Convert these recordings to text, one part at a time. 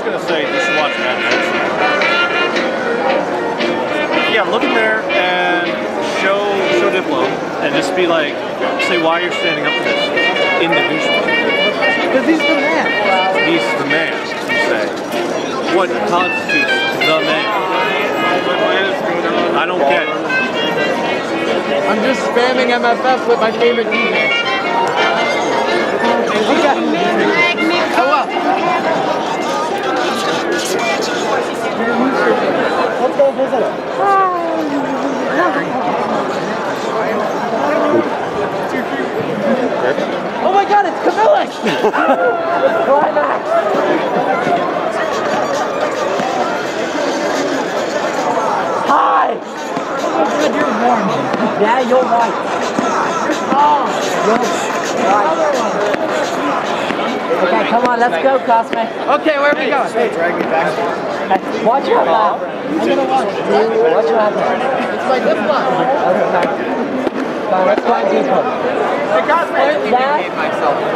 was gonna say you should watch Mad Max. Yeah, look in there and show show Diplo and just be like, say why you're standing up for this individually. Because he's the man. He's the man, you say. What constitutes the man? I don't get it. I'm just spamming MFF with my favorite DJ. Oh my god, it's Kamillex! Climax! Hi! Oh god, you're warm. Yeah, you're right. Oh, you're right. Okay, come on, let's go, Cosme. Okay, where are we going? drag me back. Watch your lap. I'm gonna watch. Watch your lap. It's my lip lock. Let's find people. Hey, Cosme! Dad?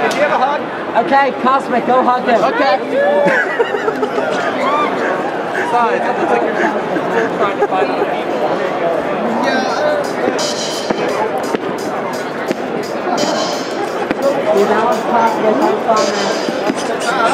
Did you have a hug? Okay, Cosmic, go hug him. Okay. It looks like you're still trying to find other people. See, that was Cosmic. I'm sorry.